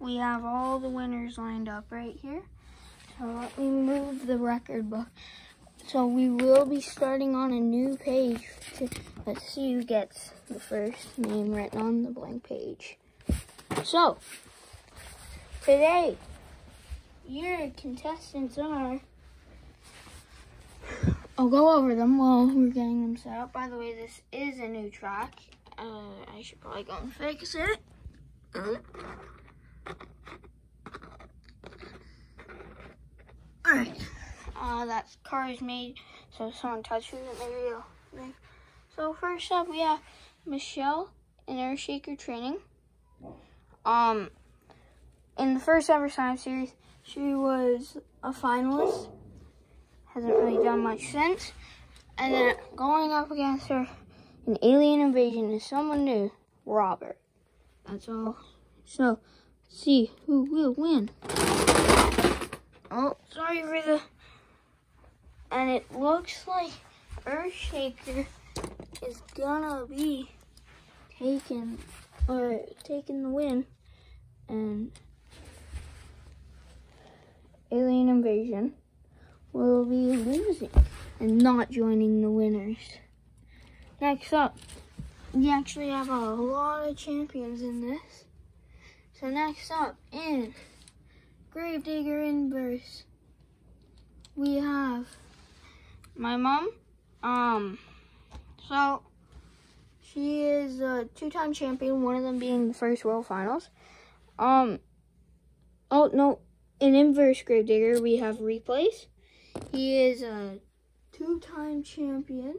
we have all the winners lined up right here. So let me move the record book. So we will be starting on a new page. To, let's see who gets the first name written on the blank page. So, today, your contestants are... I'll go over them while we're getting them set up. By the way, this is a new track. Uh, I should probably go and fix it. Alright. Uh, that car is made so if someone touches it, maybe it'll leave. So first up, we have Michelle in Earthshaker Training. Um, in the first ever science series, she was a finalist. Hasn't really done much since. And then going up against her in Alien Invasion is someone new, Robert. That's all. So, see who will win. Oh, sorry for the... And it looks like Earthshaker is gonna be taking, or taking the win. And Alien Invasion will be losing and not joining the winners. Next up, we actually have a lot of champions in this. So next up in Gravedigger Inverse, we have my mom. Um, so she is a two-time champion, one of them being the first World Finals. Um, oh no, in Inverse Gravedigger we have Replays. He is a two-time champion,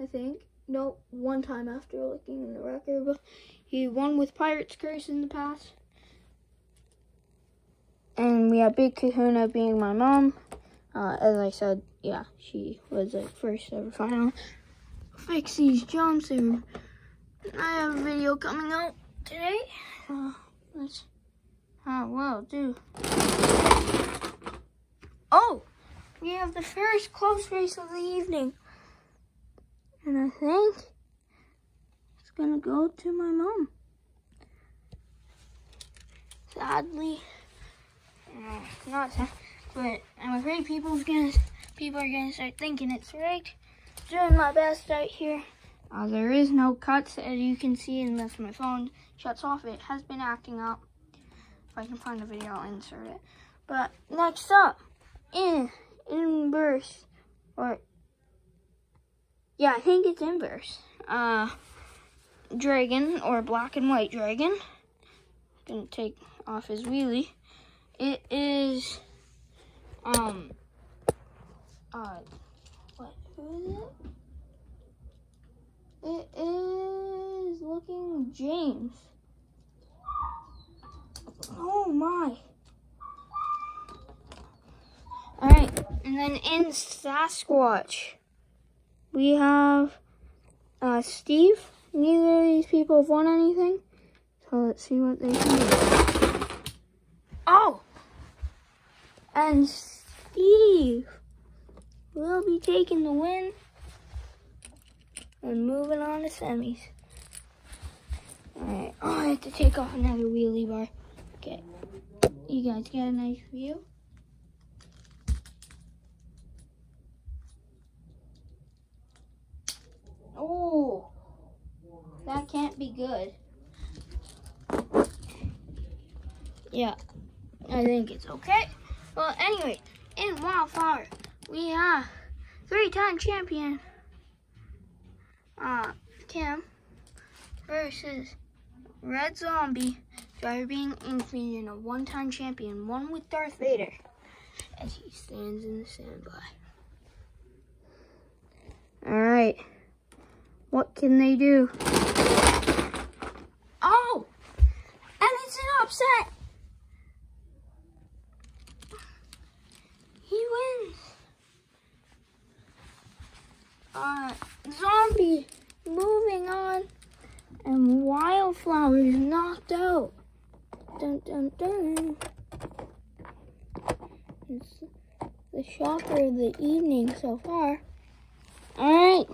I think. No, one time after looking in the record, but he won with Pirate's Curse in the past. And we have Big Kahuna being my mom. Uh, as I said, yeah, she was a first ever final. Fix these jumps, and I have a video coming out today. Uh, let's, uh, well, do. Oh, we have the first close race of the evening. And I think it's gonna go to my mom. Sadly, uh, not sad, but I'm afraid people's gonna people are gonna start thinking it's rigged. Doing my best out here. Uh, there is no cuts as you can see unless my phone shuts off. It has been acting up. If I can find the video, I'll insert it. But next up, in inverse or yeah, I think it's inverse. Uh, dragon or black and white dragon. Gonna take off his wheelie. It is, um, uh, what, who is it? It is looking James. Oh my. All right, and then in Sasquatch, we have uh, Steve. Neither of these people have won anything, so let's see what they do. Oh, and Steve will be taking the win and moving on to semis. All right, oh, I have to take off another wheelie bar. Okay, you guys get a nice view. Oh, that can't be good. Yeah, I think it's okay. Well, anyway, in Wildflower, we have three-time champion, uh, Kim versus Red Zombie, driver being included in a one-time champion, one with Darth Vader, as he stands in the standby. All right. What can they do? Oh! And it's an upset! He wins! Uh, zombie moving on. And wildflowers knocked out. Dun dun dun. It's the shocker of the evening so far. Alright.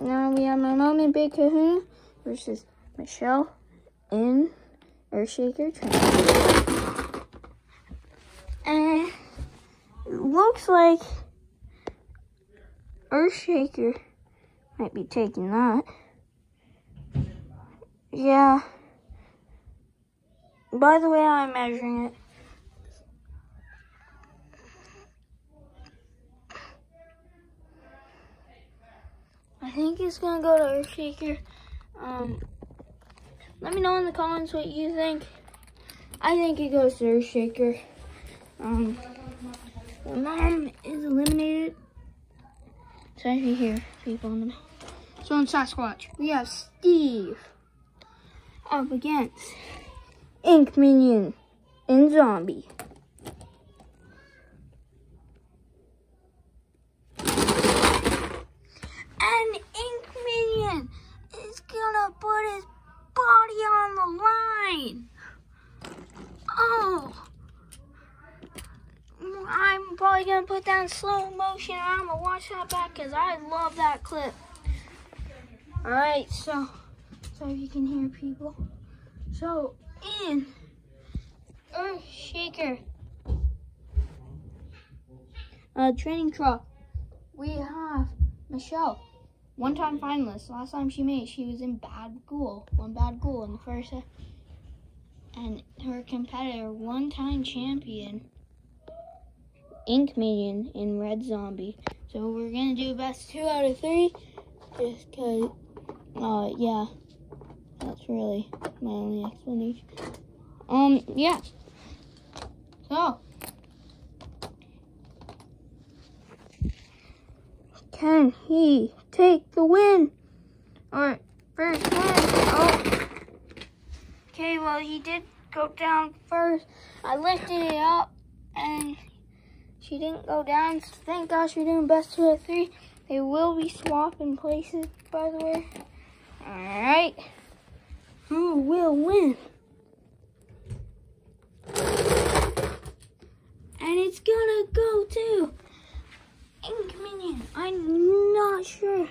Now we have my mom and Big Kahuna versus Michelle in Earthshaker trainer. And it looks like Earthshaker might be taking that. Yeah. By the way, I'm measuring it. I think it's gonna go to Earthshaker. Um, let me know in the comments what you think. I think it goes to Earthshaker. Um, mom is eliminated. So actually here, people in the So in Sasquatch, we have Steve up against Ink Minion and Zombie. And Ink Minion is gonna put his body on the line. Oh. Probably gonna put that in slow motion I'm gonna watch that back because I love that clip. Alright, so so if you can hear people. So in Earth Shaker uh, training truck, we have Michelle, one-time finalist. Last time she made, she was in Bad Ghoul, one Bad Ghoul in the first, and her competitor, one-time champion, Ink Minion in Red Zombie. So we're gonna do best two out of three, just cause, uh, yeah. That's really my only explanation. Um, yeah. So. Can he take the win? Or first win? Oh. Okay, well, he did go down first. I lifted it up and she didn't go down. So thank gosh we're doing best two of three. They will be swapping places, by the way. All right who will win. And it's gonna go to Ink Minion. I'm not sure.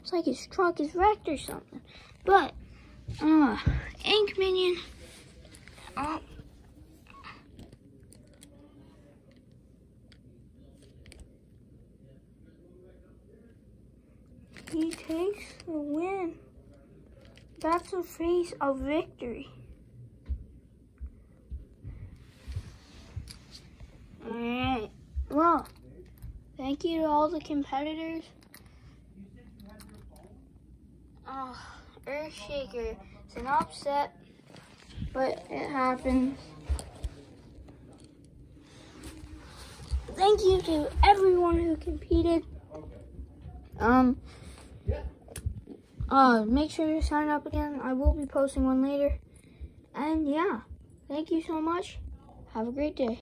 It's like his truck is wrecked or something. But, uh, Ink Minion. Uh, he takes the win. That's a face of victory. Alright. Well, thank you to all the competitors. Oh, Earthshaker. It's an upset, but it happens. Thank you to everyone who competed. Um, uh, make sure you sign up again. I will be posting one later. And yeah, thank you so much. Have a great day.